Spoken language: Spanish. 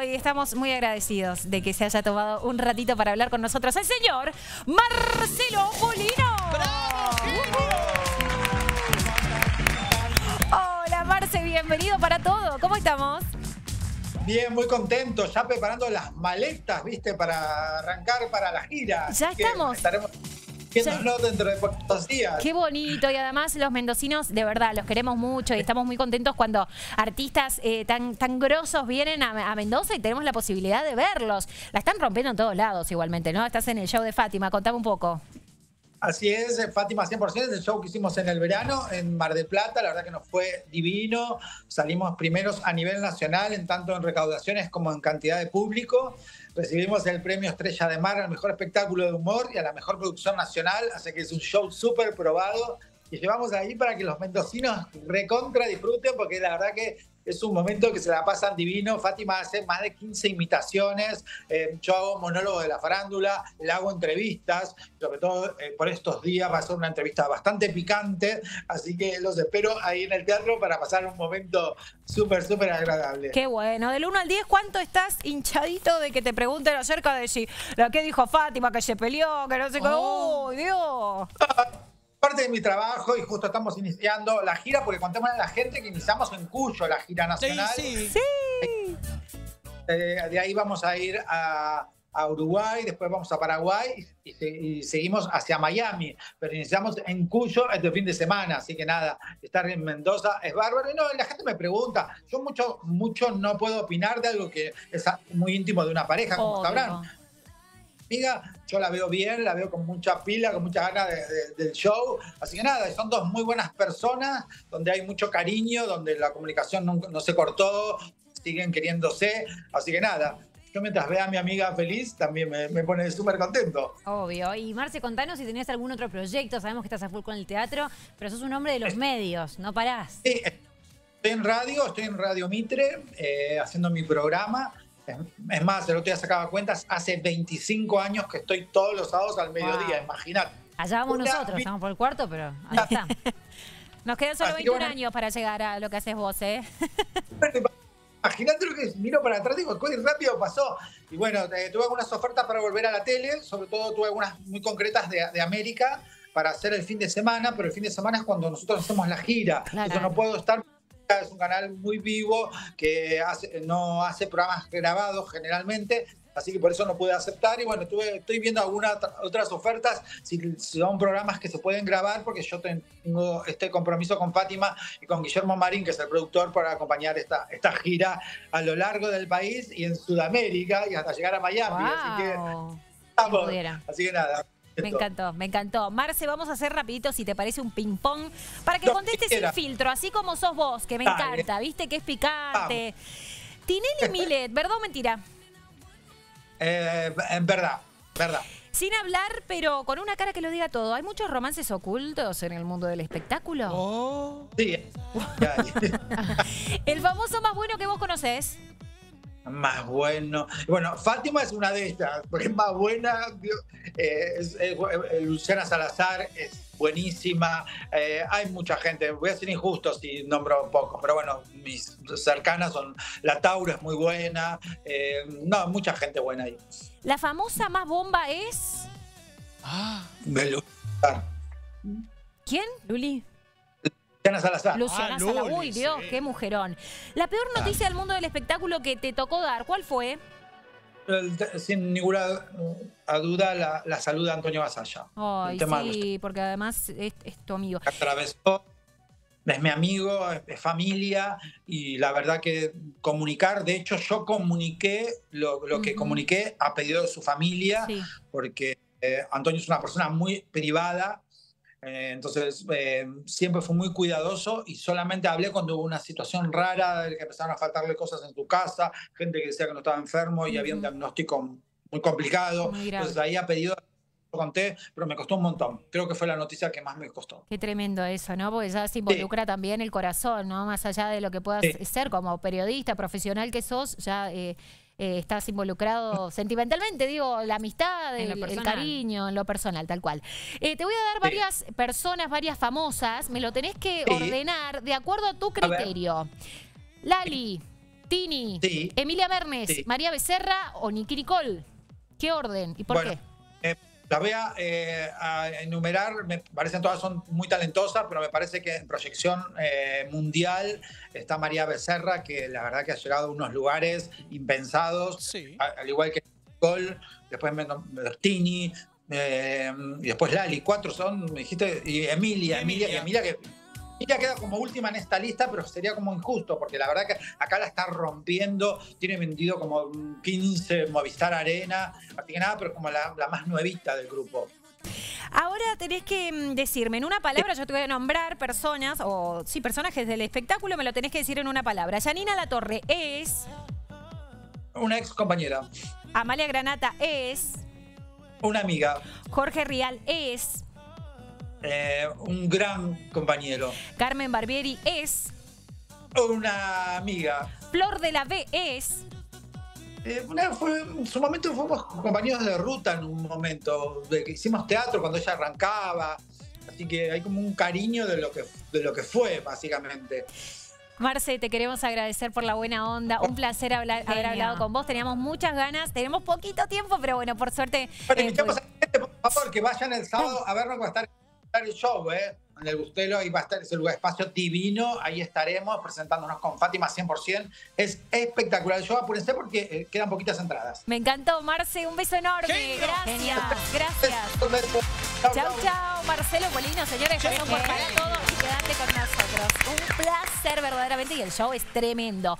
Hoy estamos muy agradecidos de que se haya tomado un ratito para hablar con nosotros el señor Marcelo Molino. Hola Marce, bienvenido para todo. ¿Cómo estamos? Bien, muy contento, ya preparando las maletas, ¿viste? Para arrancar para la gira. Ya estamos. Estaremos viéndolo dentro de pocos días. Qué bonito y además los mendocinos de verdad los queremos mucho y estamos muy contentos cuando artistas eh, tan, tan grosos vienen a, a Mendoza y tenemos la posibilidad de verlos. La están rompiendo en todos lados igualmente, ¿no? Estás en el show de Fátima, contame un poco. Así es, eh, Fátima 100%, es el show que hicimos en el verano en Mar del Plata, la verdad que nos fue divino, salimos primeros a nivel nacional, en tanto en recaudaciones como en cantidad de público, recibimos el premio Estrella de Mar al mejor espectáculo de humor y a la mejor producción nacional, así que es un show súper probado y llevamos ahí para que los mendocinos recontra disfruten, porque la verdad que es un momento que se la pasan divino. Fátima hace más de 15 imitaciones. Eh, yo hago monólogo de la farándula, le hago entrevistas. Sobre todo eh, por estos días va a ser una entrevista bastante picante. Así que los espero ahí en el teatro para pasar un momento súper, súper agradable. Qué bueno. Del 1 al 10, ¿cuánto estás hinchadito de que te pregunten acerca de si lo que dijo Fátima, que se peleó, que no sé qué? Oh. ¡Uy, Dios! parte de mi trabajo y justo estamos iniciando la gira porque contemos a la gente que iniciamos en Cuyo la gira nacional. Sí, sí. Eh, de ahí vamos a ir a, a Uruguay, después vamos a Paraguay y, y, seguimos hacia Miami. Pero iniciamos en Cuyo este fin de semana, así que nada, estar en Mendoza es bárbaro. Y no, la gente me pregunta, yo mucho, mucho no puedo opinar de algo que es muy íntimo de una pareja, como sabrán amiga, yo la veo bien, la veo con mucha pila, con muchas ganas de, de, del show. Así que nada, son dos muy buenas personas, donde hay mucho cariño, donde la comunicación no, no se cortó, siguen queriéndose. Así que nada, yo mientras vea a mi amiga feliz, también me, me pone súper contento. Obvio. Y Marce, contanos si tenés algún otro proyecto. Sabemos que estás a full con el teatro, pero sos un hombre de los medios, no parás. Sí, estoy en radio, estoy en Radio Mitre, eh, haciendo mi programa. Es más, el otro día sacaba cuentas, hace 25 años que estoy todos los sábados al mediodía, wow. imagínate. Allá vamos Una, nosotros, estamos por el cuarto, pero ahí está. Nos quedan solo 21 bueno, años para llegar a lo que haces vos, ¿eh? Imagínate lo que es, miro para atrás y digo, ¿cuál rápido pasó? Y bueno, eh, tuve algunas ofertas para volver a la tele, sobre todo tuve algunas muy concretas de, de América para hacer el fin de semana, pero el fin de semana es cuando nosotros hacemos la gira. Claro. Entonces no puedo estar es un canal muy vivo que hace, no hace programas grabados generalmente, así que por eso no pude aceptar. Y bueno, tuve, estoy viendo algunas otras ofertas, si, son programas que se pueden grabar, porque yo tengo este compromiso con Fátima y con Guillermo Marín, que es el productor, para acompañar esta, esta gira a lo largo del país y en Sudamérica y hasta llegar a Miami. Wow. Así que estamos. Así que nada. Me encantó, me encantó. Marce, vamos a hacer rapidito, si te parece, un ping-pong para que contestes sin filtro, así como sos vos, que me Dale. encanta, viste que es picante. Vamos. Tinelli Milet, ¿verdad o mentira? Eh, en verdad, verdad. Sin hablar, pero con una cara que lo diga todo, ¿hay muchos romances ocultos en el mundo del espectáculo? Oh. Sí. ¿El famoso más bueno que vos conocés? Más bueno. Bueno, Fátima es una de ellas, porque es más buena. Eh, es, es, Luciana Salazar es buenísima. Eh, hay mucha gente, voy a ser injusto si nombro un poco, pero bueno, mis cercanas son. La Tauro es muy buena. Eh, no, mucha gente buena ahí. La famosa más bomba es. Ah, ¿Quién? Luli. Luciana Salazar. Luciana ah, Salazar. Uy, Dios, sí. qué mujerón. La peor noticia del mundo del espectáculo que te tocó dar, ¿cuál fue? Sin ninguna duda, la, la salud de Antonio Basalla. Ay, sí, porque además es, es, tu amigo. Atravesó, es mi amigo, es, es, familia, y la verdad que comunicar, de hecho yo comuniqué lo, lo uh -huh. que comuniqué a pedido de su familia, sí. porque eh, Antonio es una persona muy privada, eh, entonces, eh, siempre fue muy cuidadoso y solamente hablé cuando hubo una situación rara, de que empezaron a faltarle cosas en tu casa, gente que decía que no estaba enfermo y había un diagnóstico muy complicado. Muy Entonces, ahí ha pedido lo conté, pero me costó un montón. Creo que fue la noticia que más me costó. Qué tremendo eso, ¿no? Porque ya se involucra sí. también el corazón, ¿no? Más allá de lo que puedas sí. ser como periodista, profesional que sos, ya... Eh, eh, estás involucrado sentimentalmente, digo, la amistad, el, el, cariño, en lo personal, tal cual. Eh, te voy a dar varias personas, varias famosas, me lo tenés que sí. ordenar de acuerdo a tu criterio. A Lali, Tini, Emilia Mernes, María Becerra o Niki Nicole. ¿Qué orden y por qué? Eh, las voy eh, a, enumerar, me parecen todas son muy talentosas, pero me parece que en proyección eh, mundial está María Becerra, que la verdad que ha llegado a unos lugares impensados, al igual que Nicole, después Tini, y después Lali, cuatro son, me dijiste, y Emilia, Emilia, Emilia, Emilia que ella queda como última en esta lista, pero sería como injusto, porque la verdad que acá la está rompiendo, tiene vendido como 15 Movistar Arena, así que nada, pero como la, más nuevita del grupo. Ahora tenés que mm, decirme en una palabra, yo te voy a nombrar personas, o sí, personajes del espectáculo, me lo tenés que decir en una palabra. Janina La Torre es... Una ex compañera. Amalia Granata es... Una amiga. Jorge Rial es... Eh, un gran compañero. Carmen Barbieri es. Una amiga. Flor de la B es. Eh, en su momento fuimos compañeros de ruta en un momento, de que hicimos teatro cuando ella arrancaba, así que hay como un cariño de lo que, de lo que fue, básicamente. Marce, te queremos agradecer por la buena onda. Un placer haber hablado con vos. Teníamos muchas ganas, tenemos poquito tiempo, pero bueno, por suerte. Bueno, invitamos eh, a la gente, por favor, que vayan el sábado a vernos, va a estar el show, ¿eh? En el Bustelo, ahí va a estar ese lugar, espacio divino, ahí estaremos presentándonos con Fátima 100%. Es espectacular el show, apúrense porque eh, quedan poquitas entradas. Me encantó, Marce, un beso enorme. Gracias, gracias. Chau, chau, Marcelo Polino, señores, besos por para todos y quedate con nosotros. Un placer verdaderamente y el show es tremendo.